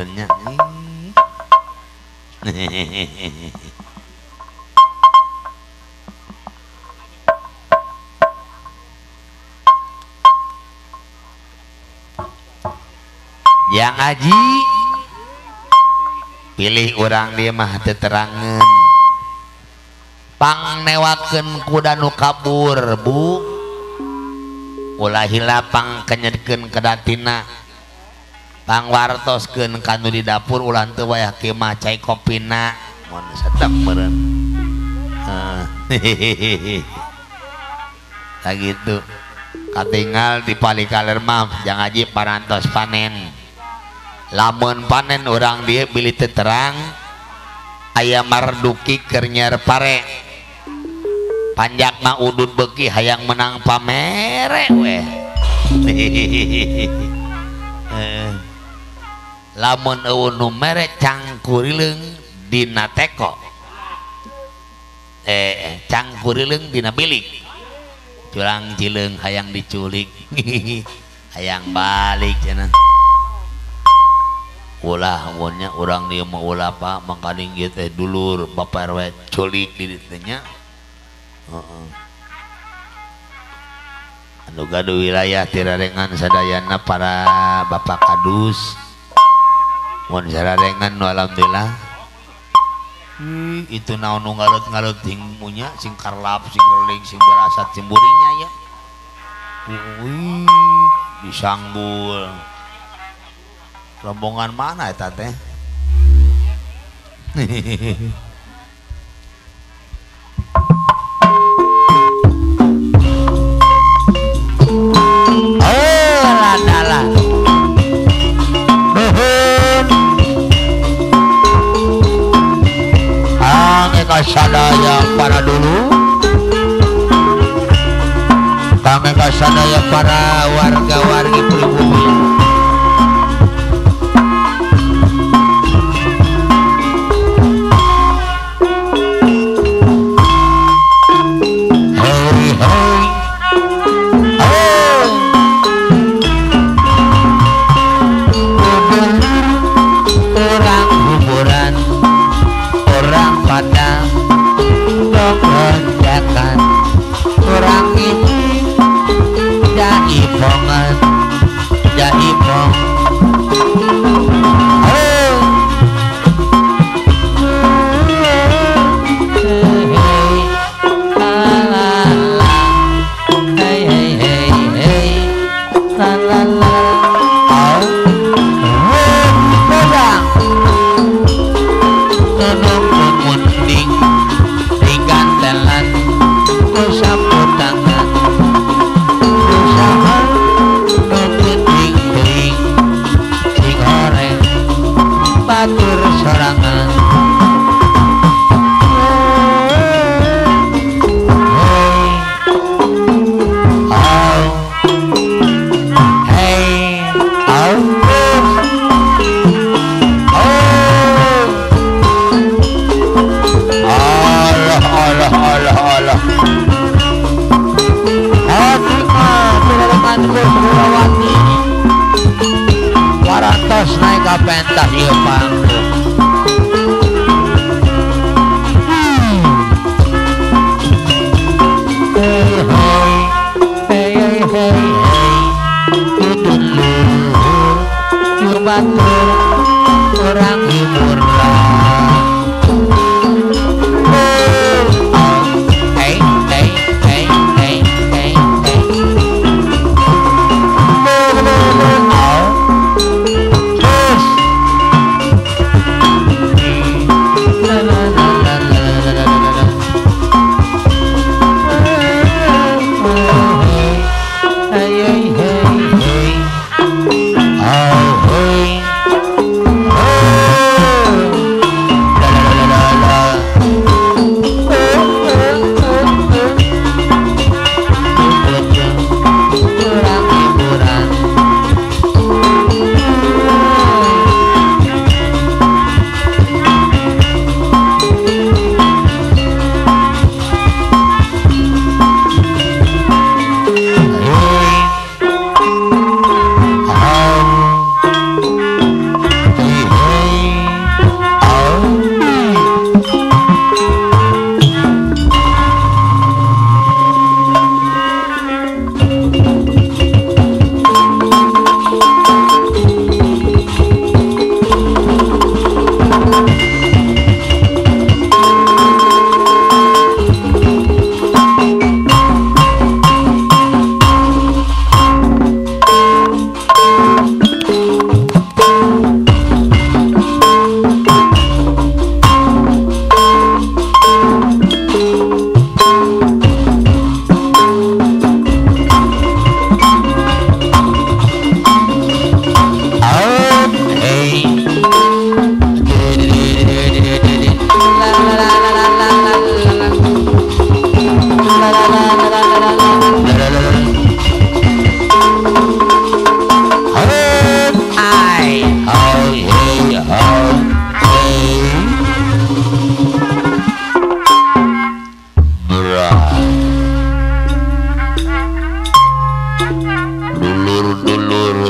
sebenarnya yang ngaji pilih orang dia mah teterangan. Pang newaken kuda nu kabur bu. Ulah hilapang kenyetken kedatina. wartosken kandu di dapur ulan tuh wayah kema cai kopina. Mohon sedap meren uh, hehehe lagi itu katingal di pali kaler mah jang aji parantos panen. Lamun panen orang dia bili terang ayam marduki kernyar pare. Panjak mah udut beki hayang menang pamere weh. Hehehe. lamun nu mere cangkurileung dina teko. Eh cangkurileung dina bilik. Curang cileng hayang diculik. Hayang balik cenah ulah wonnya orang dia mau ulah pak mengkaling gitu teh dulur bapak rw culik dirinya uh -uh. anu gaduh wilayah tirarengan sadayana para bapak kadus. Mun sararengan alhamdulillah. Ih, itu naon nu ngalut ngalut ting munya sing karlap sing reling sing berasat sing burinya ya. Wih, disanggul. Rombongan mana eta teh kasada yang para dulu. Kami kasada para warga-wargi pribumi.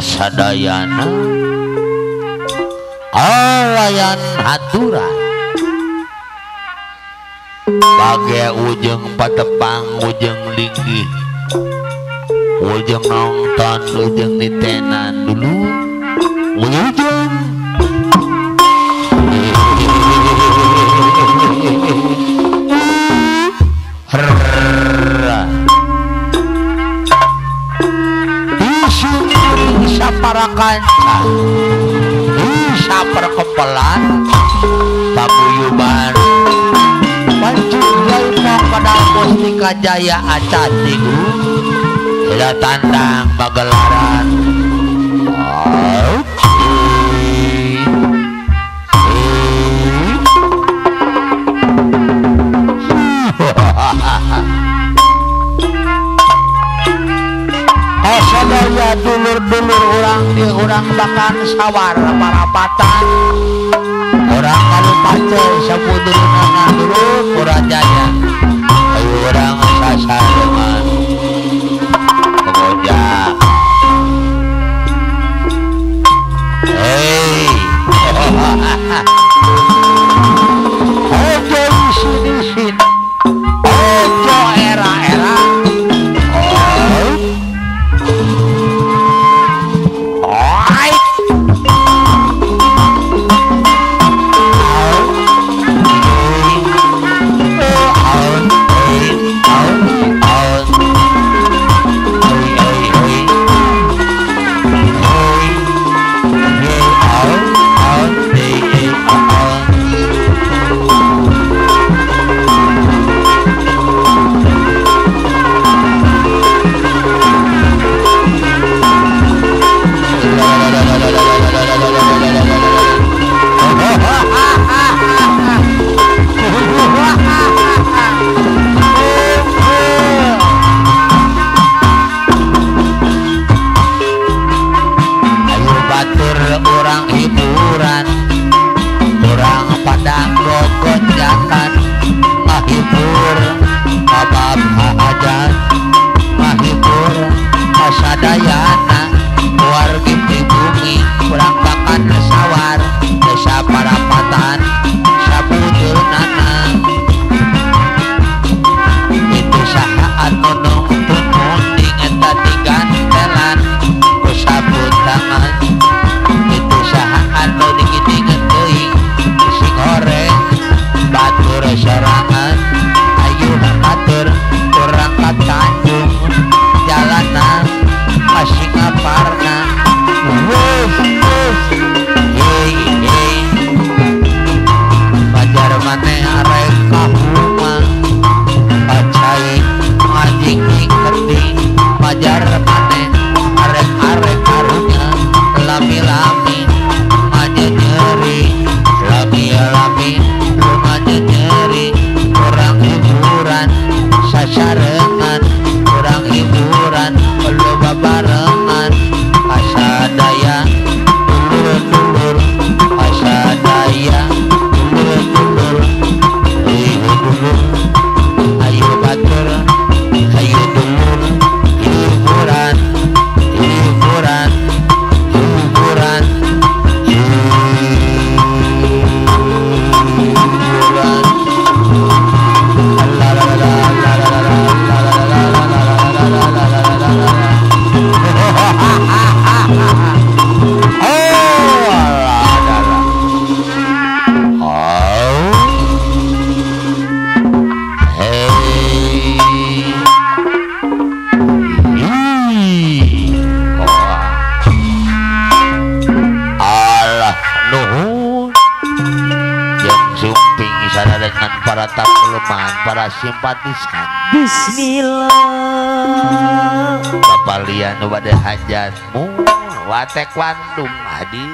sadayana. Alayan haturan. Bagai ujung patepang ujung linggih. Ujung nonton ujung nitenan dulu. Ujung para kanca bisa perkepelan paguyuban Panjungna pada Mustika Jaya acati Tigu Tidak tandang bagelaran. sadaya dulur-dulur orang di orang bahkan sawar parapatan orang kalau pace sapu dulurna dulur orang jaya. Ayo orang sasar dengan pemuda. Hei. simpatisan Bismillah. Bapak Lian pada hajatmu Watek Wandung hadir.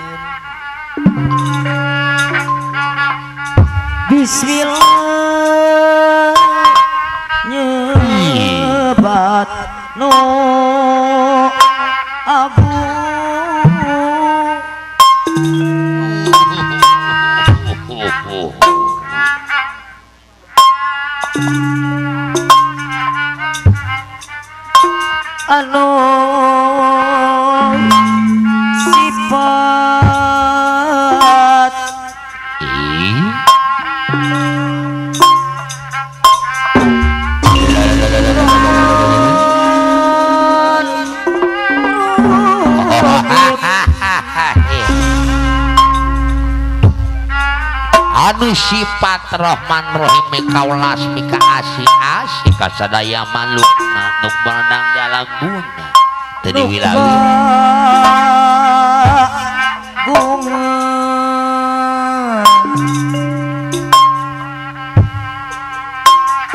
Bismillah. Nyebat Nuh sifat Rohman Rohim kaulas mika asih asih kasadaya makhluk nuk berenang dalam guna tadi wilawi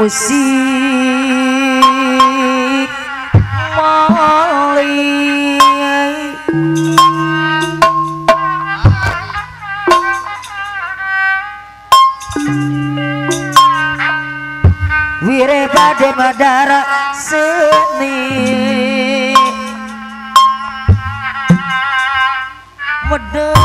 Usia saudara seni. Medeng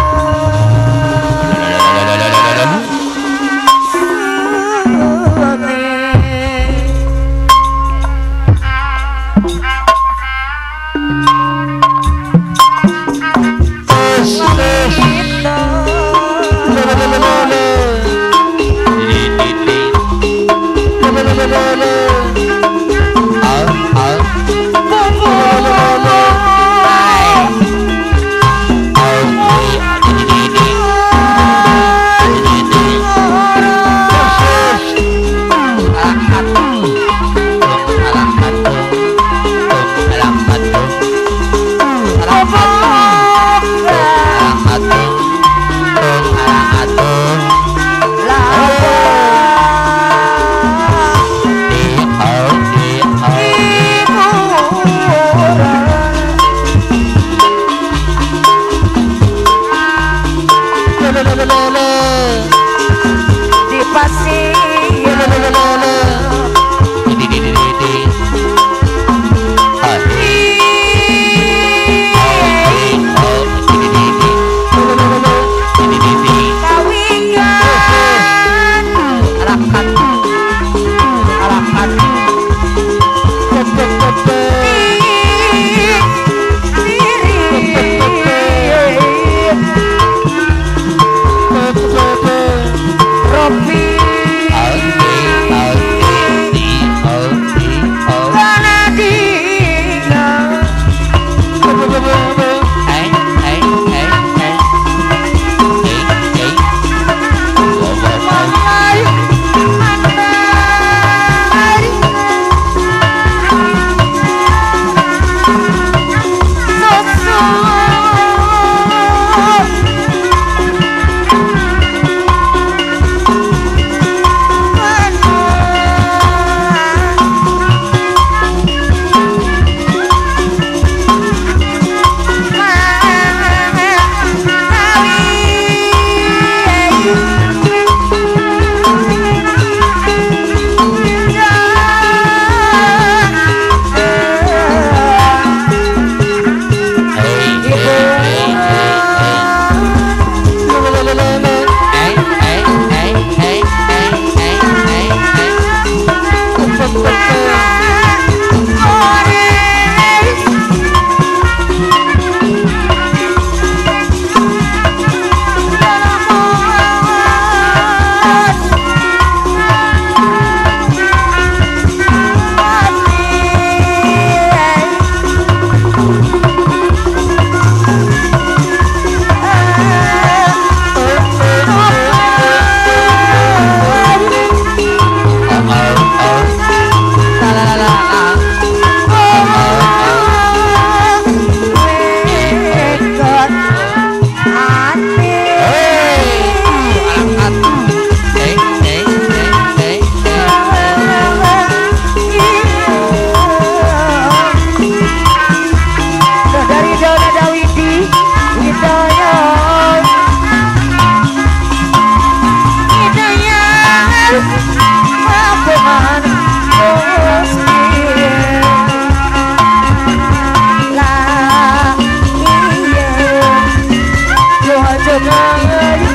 yeah, yeah, yeah.